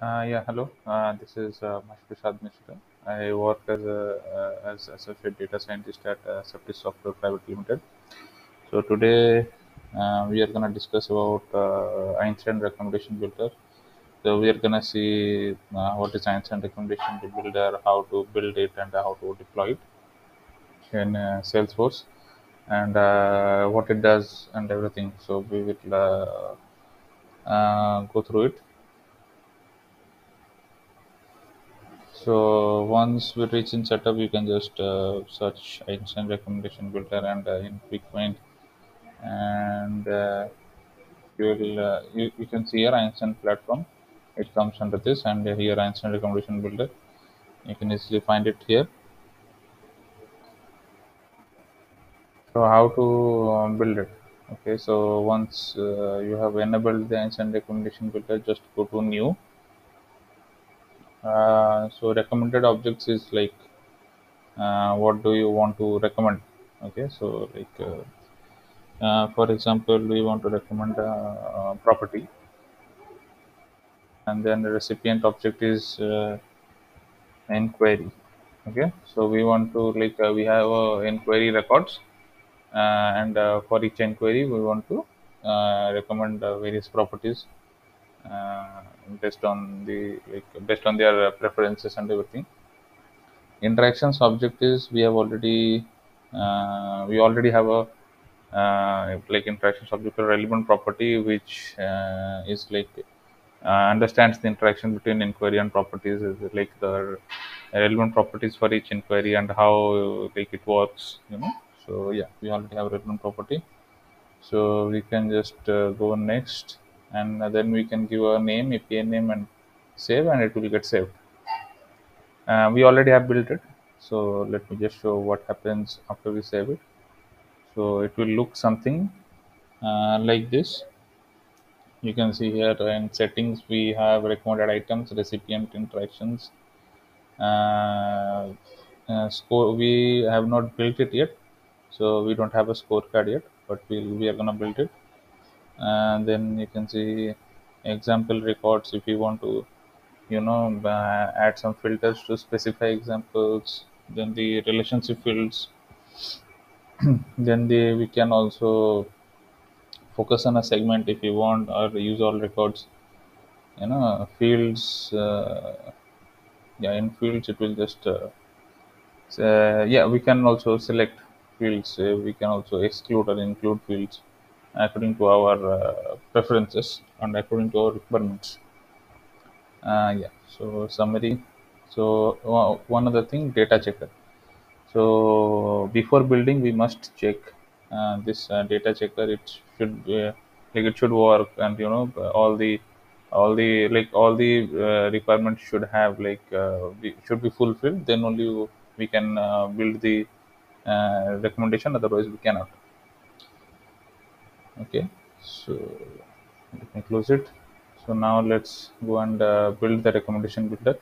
Uh, yeah, hello. Uh, this is uh, Prasad Mishra. I work as a uh, as associate data scientist at uh, Ceptes Software Private Limited. So today uh, we are gonna discuss about uh, Einstein recommendation builder. So we are gonna see uh, what is Einstein recommendation builder, how to build it, and how to deploy it in Salesforce, and what it does and everything. So we will go through it. So once we reach in setup, you can just uh, search Einstein recommendation builder and uh, in quick find, and uh, you will uh, you, you can see here Einstein platform. It comes under this, and here Einstein recommendation builder. You can easily find it here. So how to um, build it? Okay, so once uh, you have enabled the Einstein recommendation builder, just go to new. Uh, so recommended objects is like uh, what do you want to recommend? Okay, so like. Uh, Uh, for example, we want to recommend a, a property, and then the recipient object is uh, inquiry. Okay, so we want to like uh, we have uh, inquiry records, uh, and uh, for each inquiry we want to uh, recommend uh, various properties uh, based on the like based on their uh, preferences and everything. Interactions object is we have already uh, we already have a uh, like interaction subject relevant property which uh, is like uh, understands the interaction between inquiry and properties is like the relevant properties for each inquiry and how like it works you know. So yeah we already have relevant property. So we can just uh, go next and then we can give a name api name and save and it will get saved. Uh, we already have built it. So let me just show what happens after we save it. So it will look something uh, like this. You can see here in settings we have recommended items recipient interactions. Uh, uh, score we have not built it yet. So we don't have a scorecard yet but we'll, we are gonna build it and then you can see example records if you want to you know uh, add some filters to specify examples then the relationship fields. Then the we can also focus on a segment if you want or use all records. You know fields uh, yeah in fields it will just uh, uh, yeah we can also select fields. Uh, we can also exclude or include fields according to our uh, preferences and according to our requirements. Uh, yeah. So summary. So uh, one other thing data checker. So before building we must check uh, this uh, data checker. It should be, like it should work and you know all the all the like all the uh, requirements should have like uh, should be fulfilled. Then only we can uh, build the uh, recommendation. Otherwise we cannot okay so let me close it. So now let's go and uh, build the recommendation builder.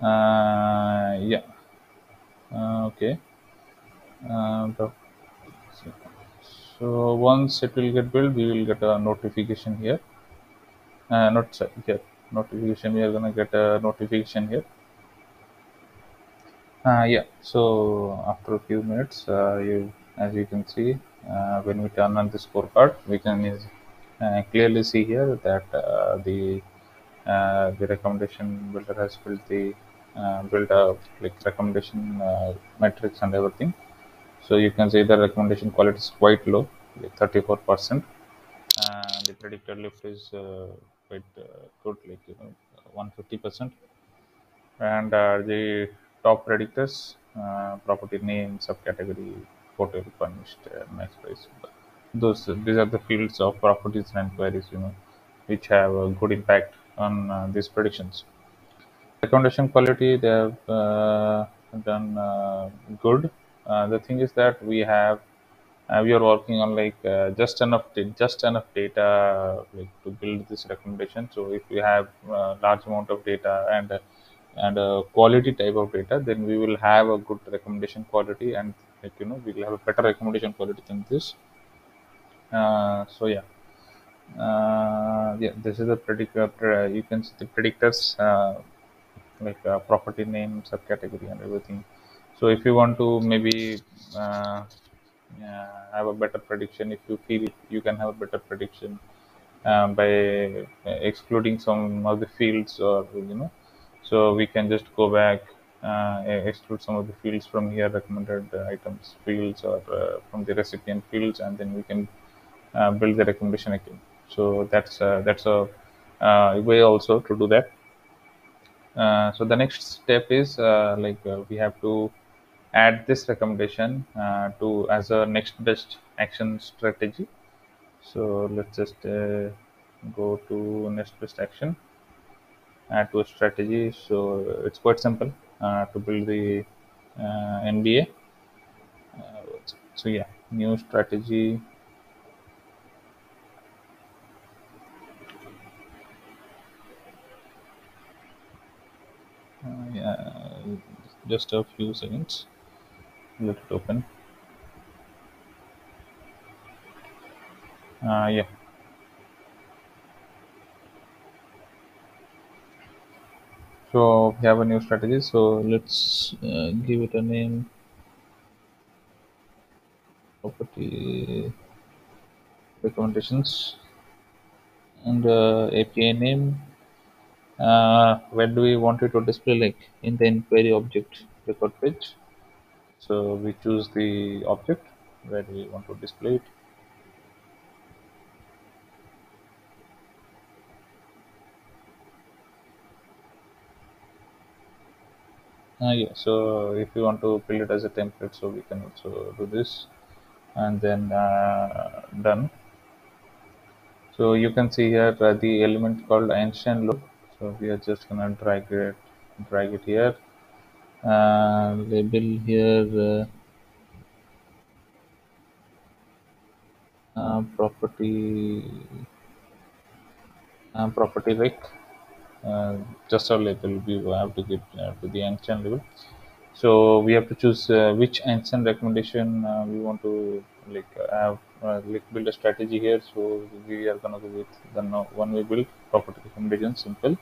Uh, yeah. Uh, okay. Uh, the- so once it will get built we will get a notification here. Uh, not sorry, here. Notification we are gonna get a notification here. Uh, yeah. So after a few minutes uh, you as you can see uh, when we turn on the scorecard we can uh, clearly see here that uh, the uh, the recommendation builder has built the uh, built a like recommendation uh, metrics and everything. So you can see the recommendation quality is quite low like 34 percent. The predicted lift is quite good like you know 150 percent. And the top predictors property name subcategory photo furnished uh, max price. Those these are the fields of properties and queries you know which have a good impact on uh, these predictions. Recommendation quality they have uh, done uh, good. Uh, the thing is that we have uh, we are working on like uh, just enough just enough data like to build this recommendation. So if we have uh, large amount of data and uh, and quality type of data then we will have a good recommendation quality and like you know we will have a better recommendation quality than this uh, so yeah uh, yeah, this is the predictor. you can see the predictors like uh, property name, subcategory, and everything. So if you want to maybe uh, have a better prediction, if you feel you can have a better prediction by excluding some of the fields, or you know, so we can just go back, uh, exclude some of the fields from here, recommended items fields, or uh, from the recipient fields, and then we can uh, build the recommendation again. So that's that's a way also to do that. Uh, so the next step is uh, like uh, we have to add this recommendation uh, to as a next best action strategy so let's just uh, go to next best action add to a strategy so it's quite simple Uh, to build the uh, nba uh, so yeah new strategy. Yeah, just a few seconds. Let it open. Uh, yeah so we have a new strategy. So let's uh, give it a name. Property recommendations. And uh, API name. Uh, where do we want it to display? Like in the inquiry object record page. So we choose the object where we want to display it uh, yeah so if you want to build it as a template so we can also do this. And then uh, done. So you can see here uh, the element called Einstein loop so we are just gonna drag it drag it here. Uh, label here uh, uh, property uh, property uh, just a label we have to give uh, to the Einstein level. So we have to choose uh, which Einstein recommendation uh, we want to like have like build a strategy here. So we are gonna go with the one we build property recommendation simple.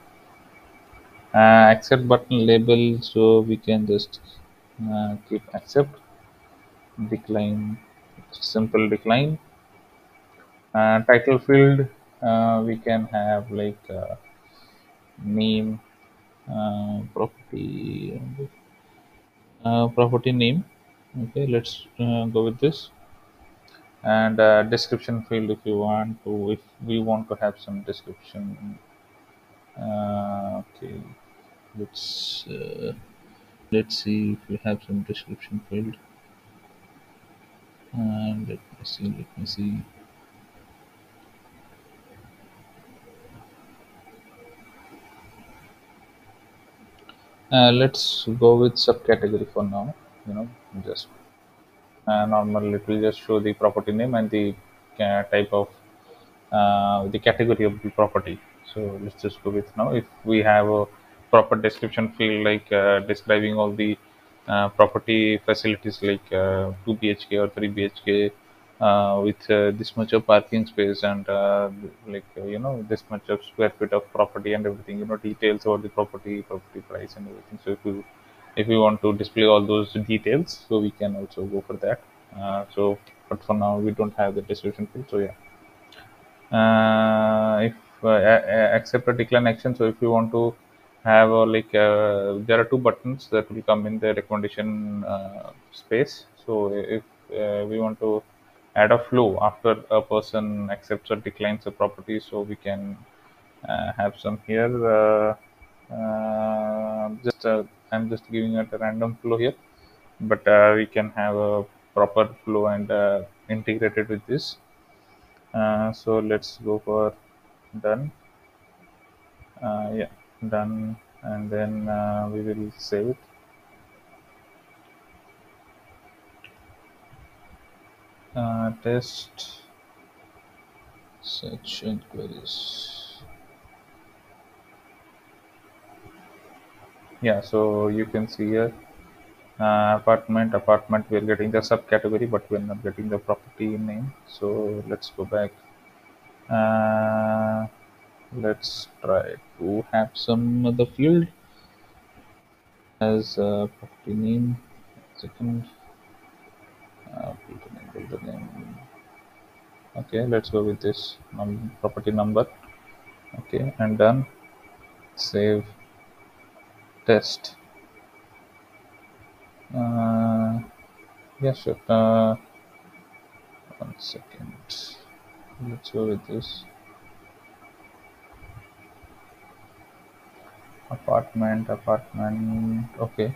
Uh, accept button label so we can just uh, keep accept. Decline simple decline. Uh, title field uh, we can have like uh, name uh, property property name. Okay let's go with this. And description field if you want to if we want to have some description. Uh, okay let's uh, let's see if we have some description field. And let me see let me see uh, let's go with subcategory for now you know just uh, normal it will just show the property name and the uh, type of uh, the category of the property. So let's just go with now. If we have a proper description field like uh, describing all the property facilities like uh, 2 bhk or 3 bhk uh, with uh, this much of parking space and uh, like you know this much of square feet of property and everything you know details about the property property price and everything so if you if you want to display all those details so we can also go for that so but for now we don't have the description field so yeah if uh, accept a decline action. So if you want to have like uh, there are two buttons that will come in the recommendation uh, space. So if we want to add a flow after a person accepts or declines a property, so we can have some here. just I'm just giving it a random flow here, but we can have a proper flow and integrated with this. Uh, so let's go for done uh, yeah done and then uh, we will save it uh, test. Search queries. Yeah so you can see here uh, apartment apartment we're getting the subcategory but we're not getting the property name. So let's go back. Uh, let's try to have some other field as a property name. Second, uh, filter name, filter name. Okay, let's go with this num property number. Okay, and done. Save. Test. Uh, yeah, sure. Uh, one second. Let's go with this. Apartment, apartment. Okay.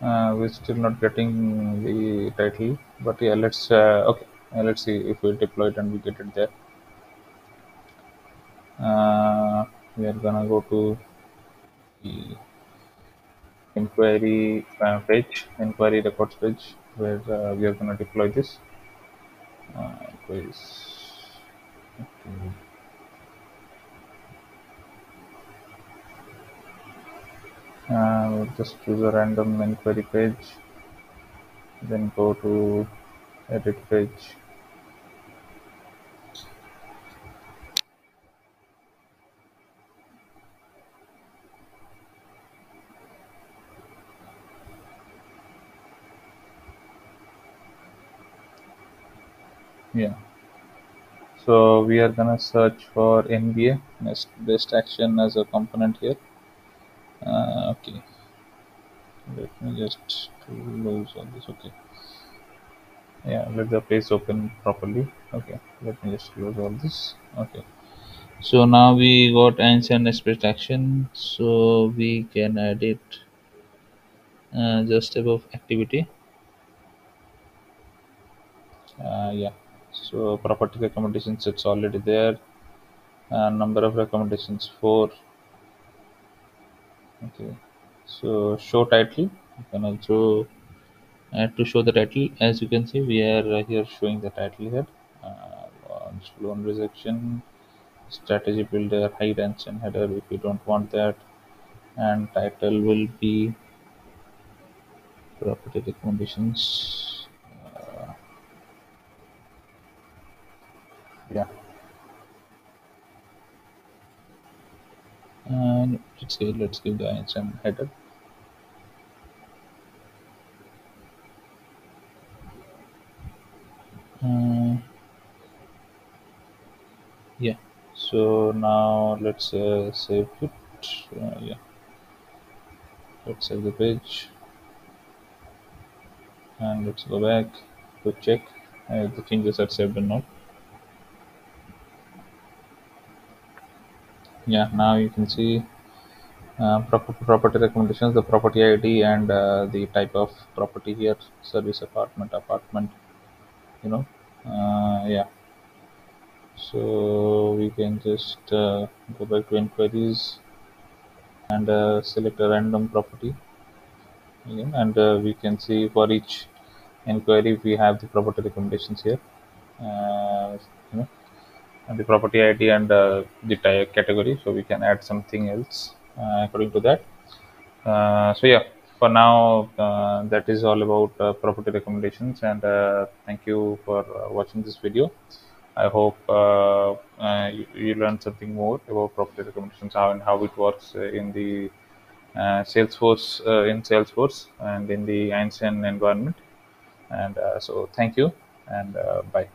Uh, we're still not getting the title, but yeah, let's uh, okay. Let's see if we deploy it and we get it there. Uh, we are gonna go to the inquiry page, inquiry records page, where uh, we are gonna deploy this. Uh, just choose a random inquiry page then go to edit page. Yeah. So we are gonna search for NBA best action as a component here. Uh, okay let me just close all this okay. Yeah let the page open properly okay. Let me just close all this okay. So now we got ancient express action so we can add it uh, just above activity. Uh, yeah. So property recommendations it's already there. Uh, number of recommendations four. Okay so show title. You can also add to show the title as you can see we are here showing the title here. Uh, loan rejection strategy builder hide and header if you don't want that. And title will be property recommendations uh, yeah and let's say let's give the some header uh, yeah so now let's uh, save it. Uh, yeah. Let's save the page. And let's go back to check uh, the changes are saved or not yeah now you can see uh, property, recommendations the property id and uh, the type of property here service apartment apartment you know uh, yeah. So we can just uh, go back to inquiries and uh, select a random property again and uh, we can see for each inquiry we have the property recommendations here uh, you know and the property id and uh, the type category so we can add something else uh, according to that. Uh, so yeah for now uh, that is all about property recommendations and thank you for watching this video. I hope you, you learned something more about property recommendations how and how it works in the uh, salesforce uh, in salesforce and in the einstein environment. And uh, so thank you and bye